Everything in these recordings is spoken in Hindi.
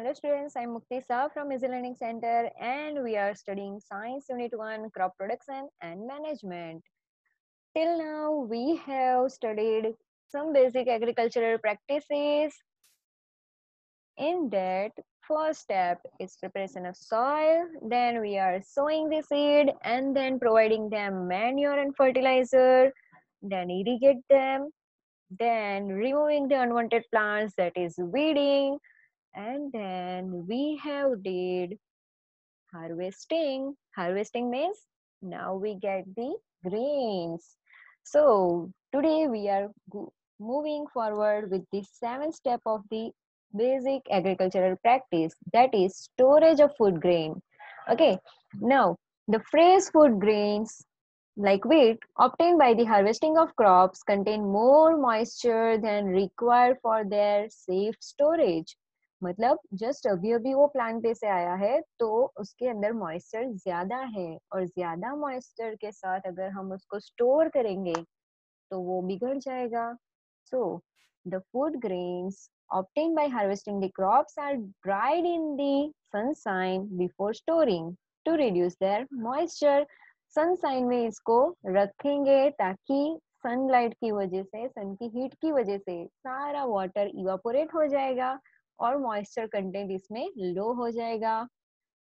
Hello students, I'm Mukti Saw from Easy Learning Center and we are studying Science Unit 1 Crop Production and Management. Till now we have studied some basic agricultural practices. In that first step is preparation of soil, then we are sowing the seed and then providing them manure and fertilizer, then irrigate them, then removing the unwanted plants that is weeding, and then we have did harvesting. Harvesting means now we get the grains. So today we are moving forward with the seventh step of the basic agricultural practice that is storage of food grain. Okay now the fresh food grains like wheat obtained by the harvesting of crops contain more moisture than required for their safe storage मतलब जस्ट अभी अभी वो प्लांट पे से आया है तो उसके अंदर मॉइस्चर ज़्यादा है और ज़्यादा मॉइस्चर के साथ अगर हम उसको स्टोर करेंगे तो वो बिगड़ जाएगा। So the food grains obtained by harvesting the crops are dried in the sunshine before storing to reduce their sunshine में इसको रखेंगे ताकि सनलाइट की वजह से सन की हीट की वजह से सारा वाटर इवापोरेट हो जाएगा। और मॉइस्चर कंटेंट इसमें लो हो जाएगा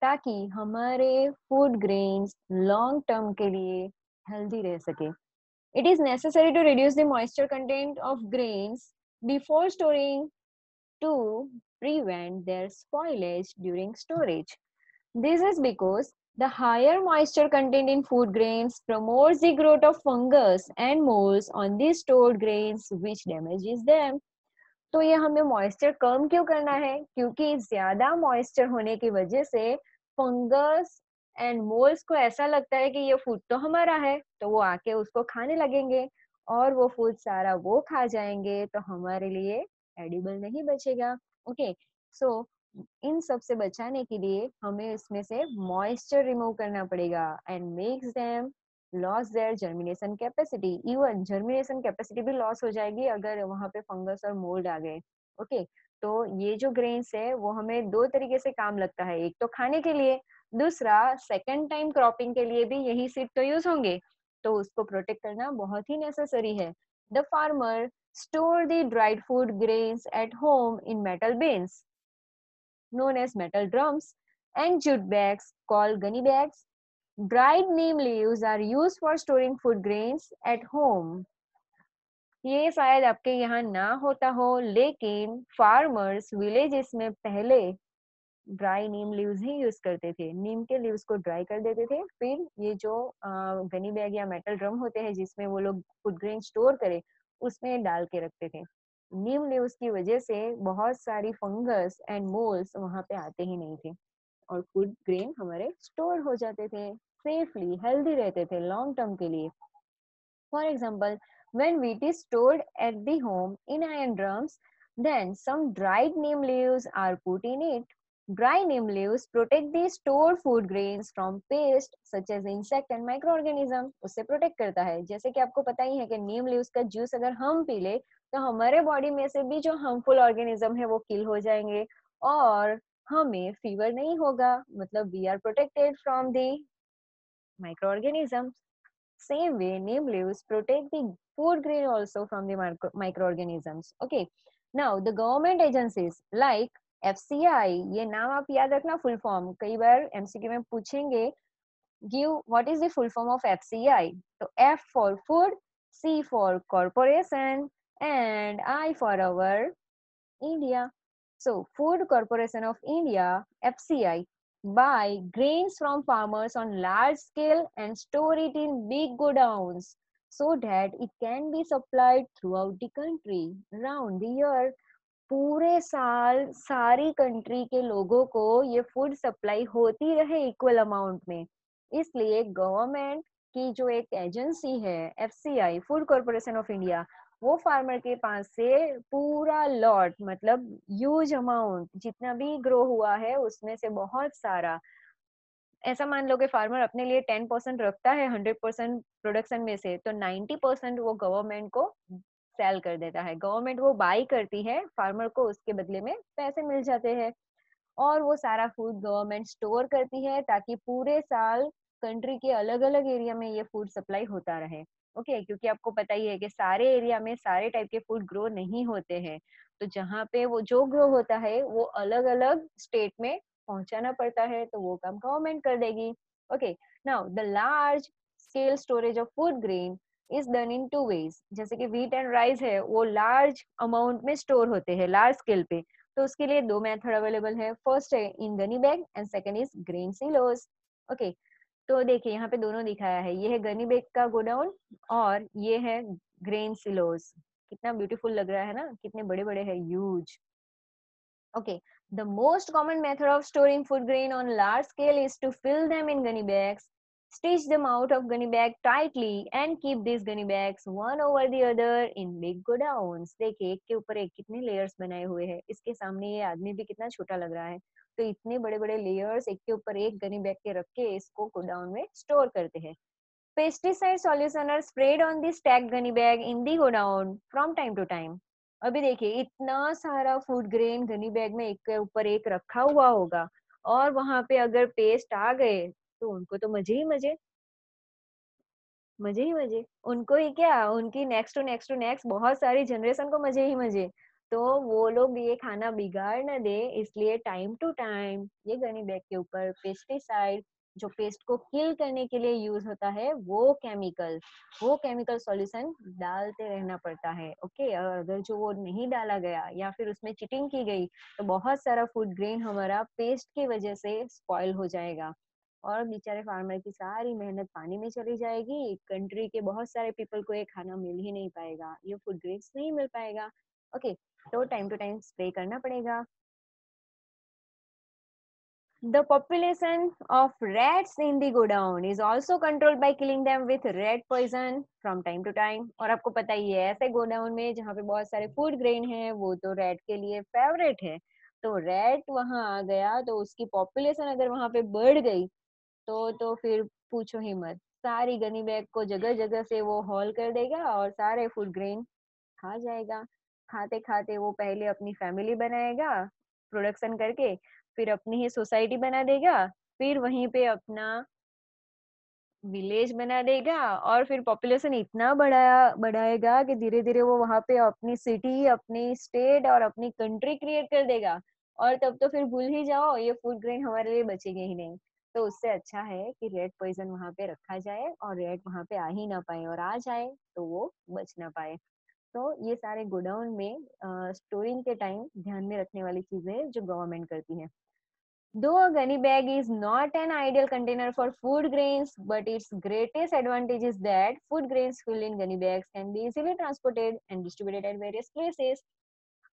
ताकि हमारे फूड ग्रेन्स लॉन्ग टर्म के लिए हेल्दी रह सके it is necessary to reduce the moisture content of grains before storing to prevent their spoilage during storage. This is because the higher moisture content in food grains promotes the growth of fungus and molds on these stored grains which damages them. तो ये हमें मॉइस्चर कम क्यों करना है? क्योंकि ज़्यादा मॉइस्चर होने की वजह से फंगस एंड मोल्स को ऐसा लगता है कि ये फ़ूड तो हमारा है तो वो आके उसको खाने लगेंगे और वो फ़ूड सारा वो खा जाएँगे तो हमारे लिए एडिबल नहीं बचेगा। ओके सो इन सबसे बचाने के लिए हमें इसमें से मॉइस्चर रिमूव करना पड़ेगा and makes them loss their germination capacity even germination capacity भी लॉस हो जाएगी अगर वहाँ पे फंगस और मोल्ड आ गए। ओके तो ये जो ग्रेन्स है, वो हमें दो तरीके से काम लगता है। एक तो खाने के लिए, दूसरा सेकेंड टाइम क्रॉपिंग के लिए भी यही सीड तो यूज़ होंगे। तो उसको प्रोटेक्ट करना बहुत ही नेसेसरी है। The farmer store the dried food grains at home in metal bins known as metal drums, and jute bags, called gunny bags dried neem leaves are used for storing food grains at home. ये शायद आपके यहाँ ना होता हो, लेकिन फार्मर्स विलेजेस में पहले ड्राई नीम लीव्स ही यूज़ करते थे। नीम के लीव्स को ड्राई कर देते थे। फिर ये जो गनी बैग या मेटल ड्रम होते हैं जिसमें वो लोग फ़ूड ग्रेन स्टोर करे, उसमें डाल के रखते थे। नीम लीव्स की वजह से बहुत सारी फंगस एंड मोल्स वहाँ पे आते ही नहीं थे। और फ़ूड ग्रेन हमारे स्टोर हो जाते थे सेफली हेल्दी रहते थे लॉन्ग टर्म के लिए। For example when wheat is stored at the home in iron drums then some dried neem leaves are put in it Dry neem leaves protect the stored food grains from pest such as insect and microorganism. उससे protect करता है। जैसे कि आपको पता ही है कि neem leaves का juice अगर हम पीले तो हमारे body में से भी जो harmful organism है, वो kill हो जाएँगे। और हमें फीवर नहीं होगा मतलब we are protected from the microorganism same way neem leaves protect the food grain also from the microorganisms okay now the government agencies like F C I ये नाम आप याद रखना फुल फॉर्म कई बार एमसीक्यू में पूछेंगे give what is the full form of F I तो F for food C for corporation and I for our India so food corporation of india fci buy grains from farmers on large scale and store it in big godowns so that it can be supplied throughout the country round the year पूरे साल सारी कंट्री के लोगों को ये फ़ूड सप्लाई होती रहे इक्वल अमाउंट में इसलिए गवर्नमेंट की जो एक एजेंसी है FCI food corporation of India वो फार्मर के पास से पूरा लॉट मतलब यूज़ अमाउंट जितना भी ग्रो हुआ है, उसमें से बहुत सारा। ऐसा मान लो कि फार्मर अपने लिए टेन परसेंट रखता है, हंड्रेड परसेंट प्रोडक्शन में से तो नाइन्टी परसेंट वो गवर्नमेंट को सेल कर देता है। गवर्नमेंट वो बाई करती है, फार्मर को उसके बदले में पैसे मिल जाते हैं। और वो सारा फ़ूड गवर्नमेंट स्टोर करती है, ताकि पूरे साल कंट्री के अलग अलग एरिया में ये फ़ूड सप्लाई होता रहे। ओके okay, क्योंकि आपको पता ही है कि सारे एरिया में सारे टाइप के फ़ूड ग्रो नहीं होते हैं। तो जहाँ पे वो जो ग्रो होता है वो अलग अलग स्टेट में पहुंचाना पड़ता है तो वो काम गवर्नमेंट कर देगी। Okay now the large scale storage of food grain is done in two ways. जैसे कि व्हीट एंड राइस है वो लार्ज अमाउंट में स्टोर होते हैं लार्ज स्केल पे। तो उसके लिए दो मेथड अवेलेबल है फ़र्स्ट है in gunny bag and second is grain silos okay तो देखिए, यहाँ पे दोनों दिखाया है। ये है गनी बेग का गोडाउन और ये है ग्रेन सिलोज कितना ब्यूटीफुल लग रहा है ना? कितने बड़े बड़े है use okay the most common method of storing food grain on large scale is to fill them in gunny bags Stitch them out of gunny bag tightly and keep these gunny bags one over the other in big godowns. देखिए एक के ऊपर एक कितने लेयर्स बनाए हुए हैं इसके सामने ये आदमी भी कितना छोटा लग रहा है तो इतने बड़े बड़े लेयर्स एक के ऊपर एक गनी बैग के रख के इसको गोडाउन में स्टोर करते हैं pesticide solution are sprayed on the stacked gunny bag in the godown from time to time अभी देखिए इतना सारा फ़ूड ग्रेन गनी बैग में एक के ऊपर एक रखा हुआ होगा और वहाँ पे अगर पेस्ट आ गए तो उनको तो मज़े ही मज़े। मज़े ही मज़े। उनको ही क्या? उनकी next to next to next बहुत सारी जनरेशन को मज़े ही मज़े। तो वो लोग ये खाना बिगाड़ ना दे, इसलिए टाइम टू टाइम ये गनी बैग के ऊपर पेस्टिसाइड जो पेस्ट को किल करने के लिए यूज़ होता है, वो केमिकल वो केमिकल सॉल्यूशन डालते रहना पड़ता है ओके और अगर जो वो नहीं डाला गया या फिर उसमें चिटिंग की गई तो बहुत सारा फ़ूड ग्रेन हमारा पेस्ट की वजह से स्पॉइल हो जाएगा। और बेचारे फार्मर की सारी मेहनत पानी में चली जाएगी। कंट्री के बहुत सारे पीपल को ये खाना मिल ही नहीं पाएगा, ये फ़ूड ग्रेड्स नहीं मिल पाएगा। ओके तो टाइम टू टाइम स्प्रे करना पड़ेगा। The population of rats in the godown is also controlled by killing them with rat poison from time to time. और आपको पता ही है, ऐसे गोडाउन में जहाँ पे बहुत सारे फ़ूड ग्रेन है, वो तो रेड के लिए फेवरेट है। तो रेड वहाँ आ गया तो उसकी पॉपुलेशन अगर वहाँ पे बढ़ गई तो तो फिर पूछो ही मत। सारी गनी बैग को जगह जगह से वो हॉल कर देगा और सारे फ़ूड ग्रेन खा जाएगा। खाते खाते वो पहले अपनी फैमिली बनाएगा, प्रोडक्शन करके, फिर अपनी ही सोसाइटी बना देगा, फिर वहीं पे अपना विलेज बना देगा और फिर पॉपुलेशन इतना बढ़ाया, बढ़ाएगा कि धीरे धीरे वो वहाँ पे अपनी सिटी, अपनी स्टेट और अपनी कंट्री क्रिएट कर देगा। और तब तो फिर भूल ही जाओ, ये फ़ूड ग्रेन हमारे लिए बचेंगे ही नहीं। तो उससे अच्छा है कि रेड पॉइजन वहाँ पे रखा जाए और रेड वहाँ पे आ ही ना पाए और आ जाए तो वो बच ना पाए। तो ये सारे गोडाउन में स्टोरिंग के टाइम ध्यान में रखने वाली चीज़ें हैं जो गवर्नमेंट करती है। दो, gunny bag is not an ideal container for food grain but its greatest advantage is that food grains fill in gunny bags can be easily transported and distributed at various places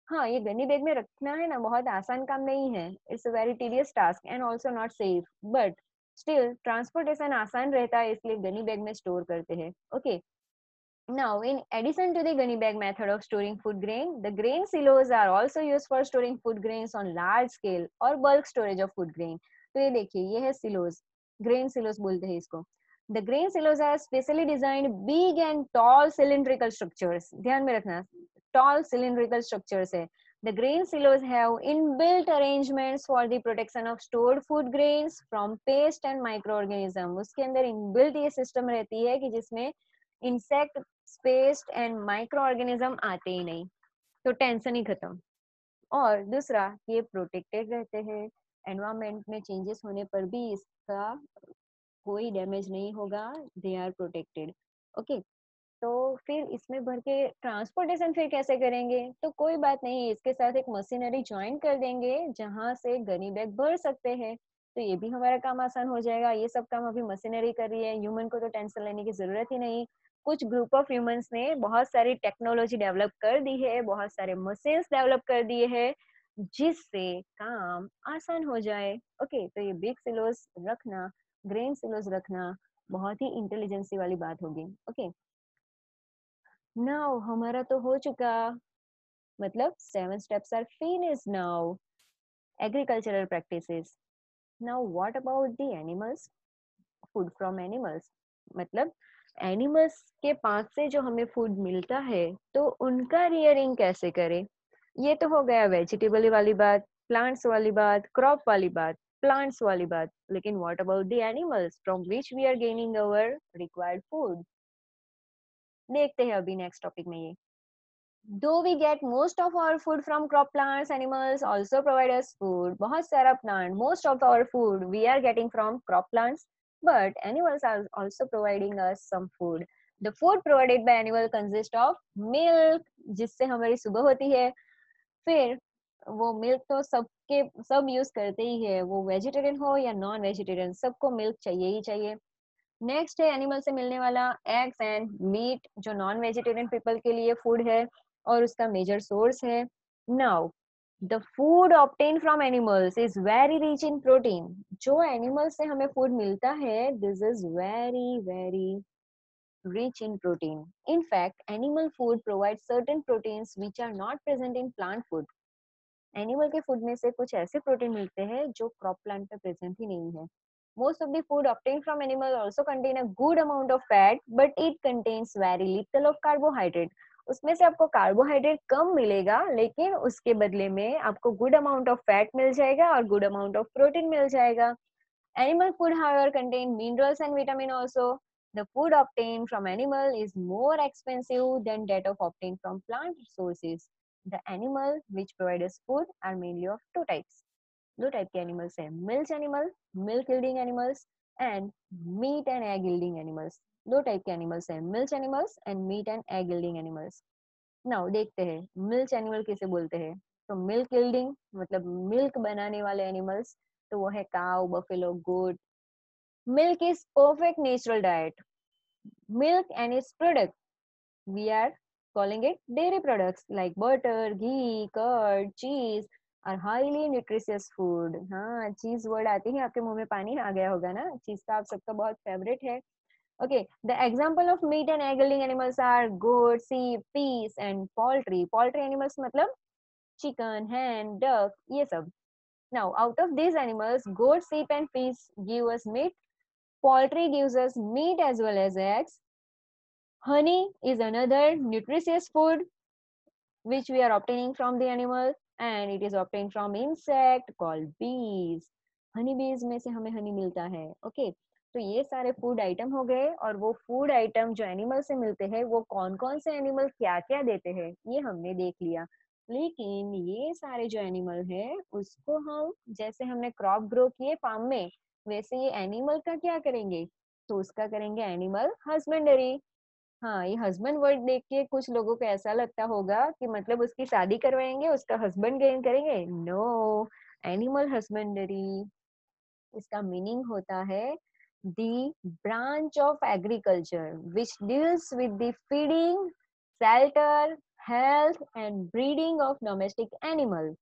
हाँ ये गनी बैग में रखना है ना, बहुत आसान काम नहीं है। It's a very tedious task and also not safe but still transportation आसान रहता है, इसलिए गनी बैग में स्टोर करते हैं। Okay now in addition to the gunny bag method of storing food grain the grain silos are also use for storing food grain on large scale और bulk storage of food grain तो ये देखिए, ये है सिलोज ग्रेन सिलोज बोलते हैं इसको। The grain silos are specially designed big and tall cylindrical structure ध्यान में रखना। Tall cylindrical structures hai. The grain silos have inbuilt arrangements for the protection of stored food grains from pest and microorganism. उसके अंदर inbuilt ये system रहती है कि जिसमें insect, pest and microorganism आते ही नहीं तो टेंशन ही खत्म और दूसरा ये प्रोटेक्टेड रहते हैं एनवायरमेंट में चेंजेस होने पर भी इसका कोई डैमेज नहीं होगा दे आर प्रोटेक्टेड ओके तो फिर इसमें भर के ट्रांसपोर्टेशन फिर कैसे करेंगे? तो कोई बात नहीं, इसके साथ एक मशीनरी ज्वाइन कर देंगे, जहाँ से गनी बैग भर सकते हैं। तो ये भी हमारा काम आसान हो जाएगा। ये सब काम अभी मशीनरी कर रही है। ह्यूमन को तो टेंशन लेने की ज़रूरत ही नहीं। कुछ ग्रुप ऑफ़ ह्यूमंस ने बहुत सारी टेक्नोलॉजी डेवलप कर दी है, बहुत सारे मशीन डेवलप कर दिए है, जिससे काम आसान हो जाए। ओके तो ये बिग सिलोज रखना ग्रेन सिलोज रखना, बहुत ही इंटेलिजेंसी वाली बात होगी। ओके नाउ हमारा तो हो चुका। मतलब seven steps are finish now agricultural practices now what about the animals food from animals मतलब एनिमल्स के पास से जो हमें फ़ूड मिलता है तो उनका रियरिंग कैसे करें? ये तो हो गया वेजिटेबल वाली बात प्लांट्स वाली बात क्रॉप वाली बात प्लांट्स वाली बात. लेकिन what about the animals from which we are gaining our required food देखते हैं अभी नेक्स्ट टॉपिक में ये Though we get most of our food from crop plants, animals also provide us food. बहुत सारा plant, most of our food we are getting from crop plants, but animals are also providing us some food. The food provided by animal consist of milk, जिससे हमारी सुबह होती है फिर वो मिल्क तो सबके सब यूज़ करते ही है वो वेजिटेरियन हो या नॉन वेजिटेरियन सबको मिल्क चाहिए ही चाहिए नेक्स्ट है एनिमल से मिलने वाला एग्स एंड मीट जो नॉन वेजिटेरियन पीपल के लिए फ़ूड है और उसका मेजर सोर्स है now the food obtain from animals is very rich in protein जो एनिमल से हमें फ़ूड मिलता है this is very very rich in protein. In fact, animal food provides certain proteins which are not present in plant food. Animal के फ़ूड में से कुछ ऐसे प्रोटीन मिलते हैं जो क्रॉप प्लांट पे प्रेजेंट ही नहीं है most of the food obtained from animal also contain a good amount of fat but it contains very little of carbohydrate उसमें से आपको कार्बोहाइड्रेट कम मिलेगा लेकिन उसके बदले में आपको गुड अमाउंट ऑफ फैट मिल जाएगा और गुड अमाउंट ऑफ प्रोटीन मिल जाएगा animal food however contain minerals and vitamin also the food obtained from animal is more expensive than that of obtained from plant sources the animal which provide us food are mainly of two types दो टाइप के एनिमल्स हैं। Milk animal milk yielding animals and meat and egg yielding animals दो टाइप के एनिमल्स हैं। Milk animals and meat and egg yielding animals now देखते हैं मिल्क एनिमल किसे बोलते हैं? तो मिल्क यील्डिंग मतलब मिल्क बनाने वाले एनिमल्स तो वो है cow buffalo goat milk is perfect natural diet milk and its product we are calling it dairy products like butter, ghee, curd, cheese और हाईली न्यूट्रिशियस फ़ूड हाँ चीज़ वर्ड आते ही आपके मुँह में पानी, आ गया होगा ना? चीज़ का आप सबका बहुत फेवरेट है। Okay the example of meat and egg laying animals are goat sheep pigs and poultry poultry animals मतलब चिकन हैंड डक ये सब। Now out of this animals goat sheep and pigs give us meat poultry gives us meat as well as eggs honey is another nutritious food which we are obtaining from the animals and it is obtained from insect called bees. Honey bees में से हमें honey मिलता है, okay? तो ये सारे फ़ूड आइटम हो गए और वो फ़ूड आइटम जो एनिमल से मिलते हैं, वो कौन कौन से एनिमल क्या क्या देते हैं, ये हमने देख लिया। लेकिन ये सारे जो एनिमल है, उसको हम, जैसे हमने क्रॉप ग्रो किए फार्म में, वैसे ये एनिमल का क्या करेंगे? तो उसका करेंगे एनिमल हस्बेंडरी हाँ ये हस्बैंड वर्ड देख के कुछ लोगों को ऐसा लगता होगा कि मतलब उसकी शादी करवाएँगे उसका हस्बैंड गेन करेंगे नो एनिमल हस्बेंडरी इसका मीनिंग होता है the branch of agriculture which deals with the feeding shelter health and breeding of domestic animal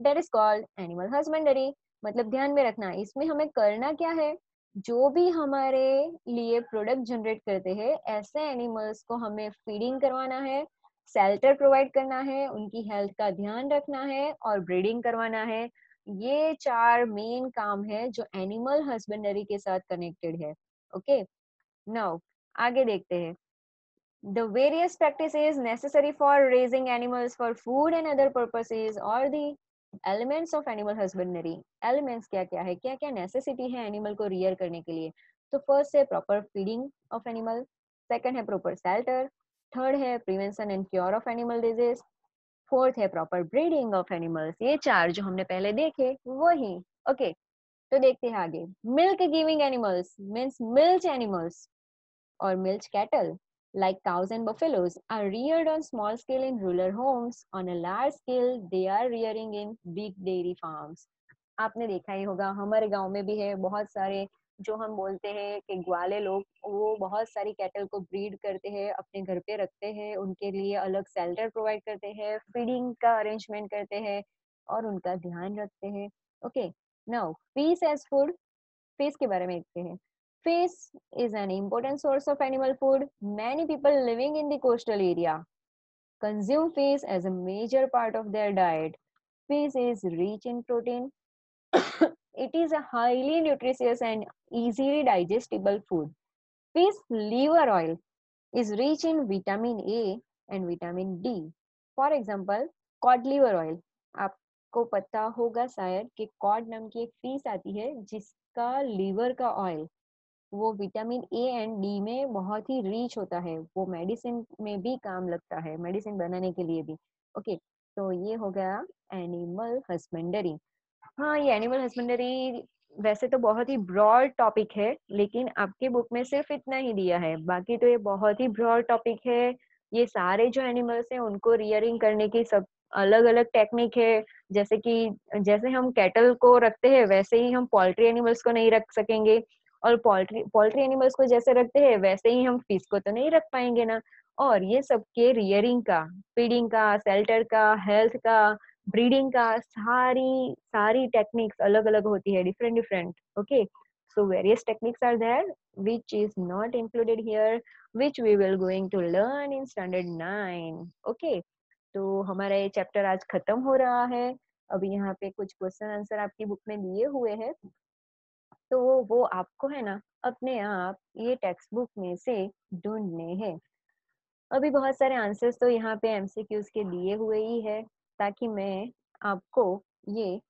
that is called animal husbandry मतलब ध्यान में रखना इसमें हमें करना क्या है जो भी हमारे लिए प्रोडक्ट जनरेट करते हैं, ऐसे एनिमल्स को हमें फीडिंग करवाना है सेल्टर प्रोवाइड करना है, उनकी हेल्थ का ध्यान रखना है और ब्रीडिंग करवाना है। ये चार मेन काम है जो एनिमल हस्बेंडरी के साथ कनेक्टेड है। ओके नाउ आगे देखते हैं। The various practices necessary for raising animals for food and other purposes or the elements of animal husbandry elements क्या क्या है? क्या क्या नेसेसिटी है एनिमल को रियर करने के लिए? तो फ़र्स्ट है proper feeding of animal second है प्रॉपर सेल्टर थर्ड है prevention and cure of animal disease fourth है प्रॉपर ब्रीडिंग ऑफ़ एनिमल्स ये चार जो हमने पहले देखे वो ही ओके तो देखते हैं आगे। Milk giving animals means milch animals और milch cattle like cows and buffaloes are reared on small scale in rural homes. On a large scale, they are rearing in big dairy farms. आपने देखा ही होगा, हमारे गाँव में भी है, बहुत सारे जो हम बोलते हैं कि ग्वाले लोग, वो बहुत सारी कैटल को ब्रीड करते हैं, अपने घर पे रखते हैं, उनके लिए अलग सेल्टर प्रोवाइड करते हैं फीडिंग का अरेंजमेंट करते हैं और उनका ध्यान रखते हैं। Okay now feeds as food feeds के बारे में देखते हैं। fish is an important source of animal food many people living in the coastal area consume fish as a major part of their diet fish is rich in protein it is a highly nutritious and easily digestible food. Fish liver oil is rich in vitamin A and vitamin D. For example, cod liver oil. आप आपको पता होगा शायद कि कॉड नाम की एक फीस आती है जिसका लीवर का ऑयल वो विटामिन ए एंड डी में बहुत ही रिच होता है। वो मेडिसिन में भी काम लगता है मेडिसिन बनाने के लिए भी। ओके तो ये हो गया एनिमल हस्बेंडरी हाँ ये एनिमल हस्बेंडरी वैसे तो बहुत ही ब्रॉड टॉपिक है, लेकिन आपके बुक में सिर्फ़ इतना ही दिया है। बाकी तो ये बहुत ही ब्रॉड टॉपिक है। ये सारे जो एनिमल्स हैं, उनको रियरिंग करने की सब अलग अलग टेक्निक है। जैसे कि, जैसे हम कैटल को रखते हैं, वैसे ही हम पोल्ट्री एनिमल्स को नहीं रख सकेंगे। और पोल्ट्री पोल्ट्री एनिमल्स को जैसे रखते हैं, वैसे ही हम फ़िश को तो नहीं रख पाएँगे ना। और ये सबके रियरिंग का फीडिंग का सेल्टर का हेल्थ का ब्रीडिंग का, सारी सारी टेक्निक्स अलग अलग होती है different different okay so various techniques are there which is not included here, which we will going to learn in standard 9 okay? तो हमारा ये चैप्टर आज खत्म हो रहा है। अभी यहाँ पे कुछ क्वेश्चन आंसर आपकी बुक में दिए हुए हैं। तो वो आपको है ना, अपने आप ये टेक्स्ट बुक में से ढूँढने हैं। अभी बहुत सारे आंसर्स तो यहाँ पे एमसीक्यूज के दिए हुए ही है, ताकि मैं आपको ये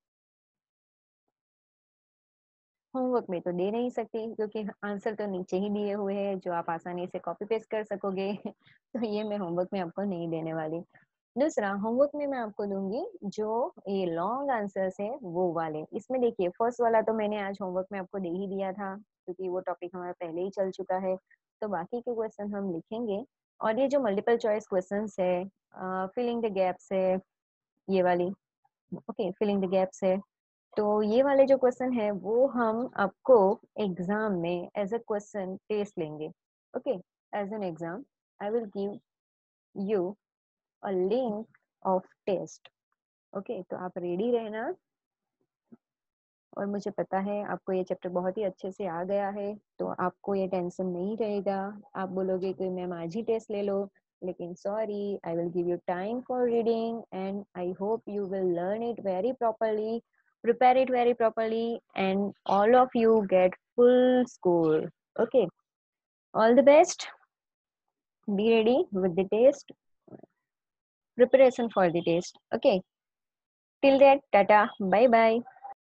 होमवर्क में तो दे नहीं सकती, क्योंकि आंसर तो नीचे ही दिए हुए हैं, जो आप आसानी से कॉपी पेस्ट कर सकोगे तो ये मैं होमवर्क में आपको नहीं देने वाली। दूसरा होमवर्क में मैं आपको दूँगी जो ये लॉन्ग आंसर्स है, वो वाले। इसमें देखिए फ़र्स्ट वाला तो मैंने आज होमवर्क में आपको दे ही दिया था, क्योंकि वो टॉपिक हमारा पहले ही चल चुका है। तो बाकी के क्वेश्चन हम लिखेंगे। और ये जो मल्टीपल चॉइस क्वेश्चन है फिलिंग द गैप्स है, ये वाली ओके फिलिंग द गैप्स है तो ये वाले जो क्वेश्चन है, वो हम आपको एग्ज़ाम में एज अ क्वेश्चन टेस्ट लेंगे okay as an exam I will give you a link of test okay तो आप रेडी रहना। और मुझे पता है, आपको ये चैप्टर बहुत ही अच्छे से आ गया है तो आपको ये टेंशन नहीं रहेगा। आप बोलोगे कि मैम आज ही टेस्ट ले लो, लेकिन sorry I will give you time for reading and I hope you will learn it very properly prepare it very properly, and all of you get full score. Okay, all the best. Be ready with the test. Preparation for the test. Okay. Till that tata bye bye